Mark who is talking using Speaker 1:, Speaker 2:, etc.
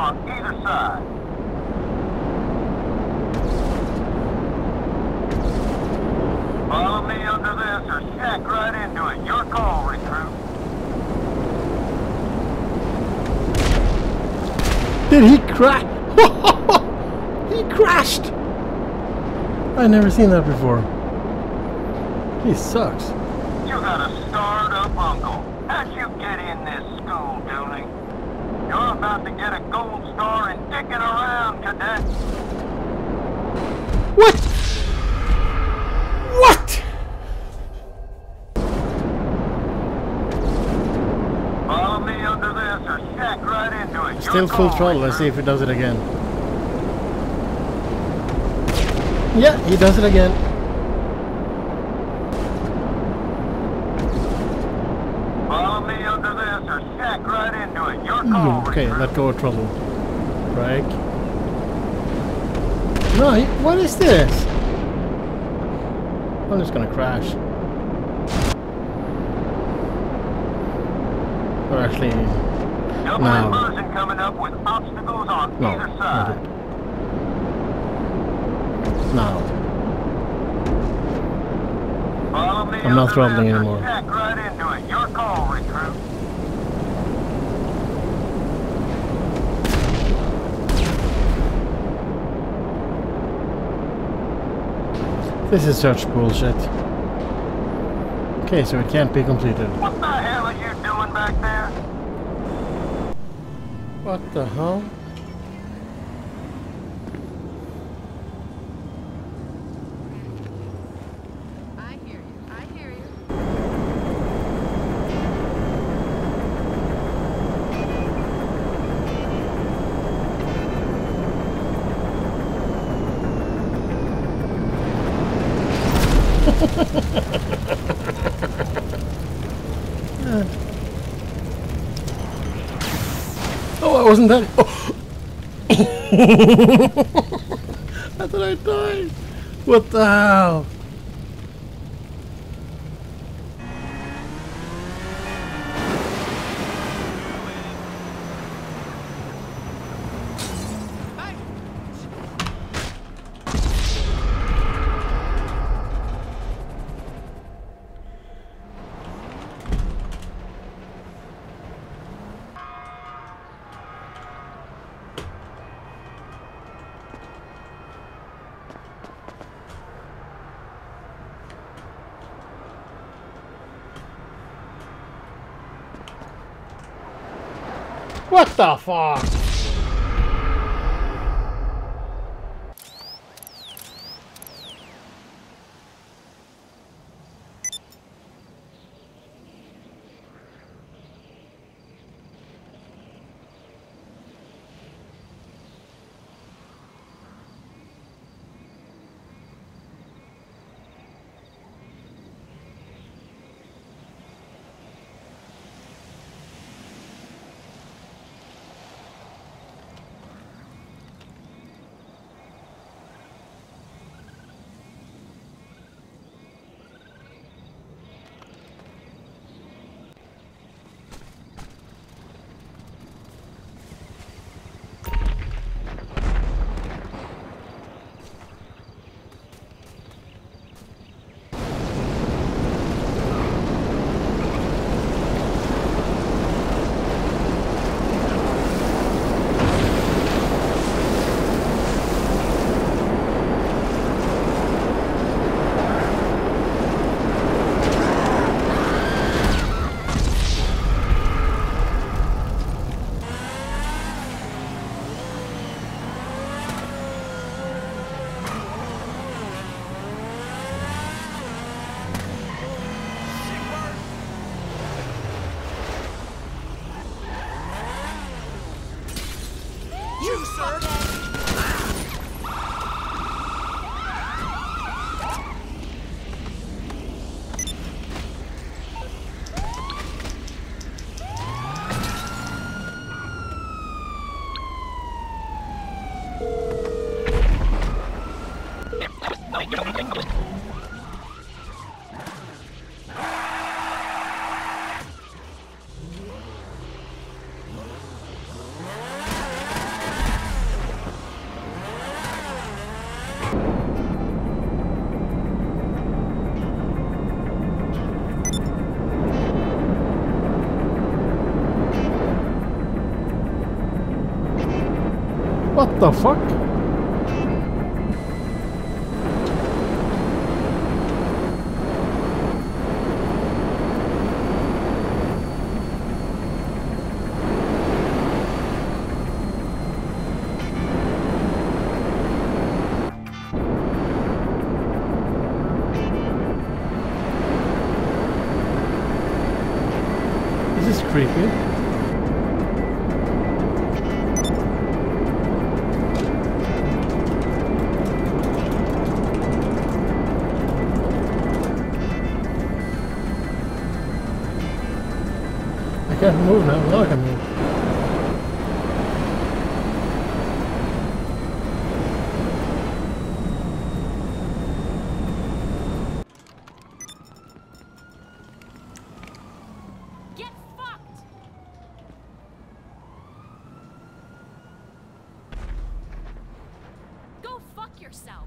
Speaker 1: on either side. Follow me under this or shack right into it. Your call, recruit.
Speaker 2: Did he crash? he crashed! I've never seen that before. He sucks.
Speaker 1: You got a starred up uncle. How'd you get in this get a gold star and dick it around, cadet.
Speaker 2: What? What?
Speaker 1: Follow me under this or shack right into it.
Speaker 2: Still full throttle. Let's see if he does it again. Yeah, he does it again.
Speaker 1: Follow me under this or shack right into it. Your call,
Speaker 2: Mm, Oh.
Speaker 1: Okay,
Speaker 2: let go of throttle. Brake. No, he, what is this? Oh, I'm just gonna crash. Or actually,
Speaker 1: Double
Speaker 2: No.
Speaker 1: coming up with obstacles on
Speaker 2: no.
Speaker 1: either side.
Speaker 2: No. I'm not throttling anymore.
Speaker 1: Right into it. Your call, recruit.
Speaker 2: This is such bullshit. Okay, so it can't be completed.
Speaker 1: What the hell are you doing back there?
Speaker 2: What the hell? Oh, I wasn't that. Oh. I thought I died. What the hell? What the fuck? The fuck? This is creepy. I can't move now. Now I can move.
Speaker 3: Get fucked! Go fuck yourself!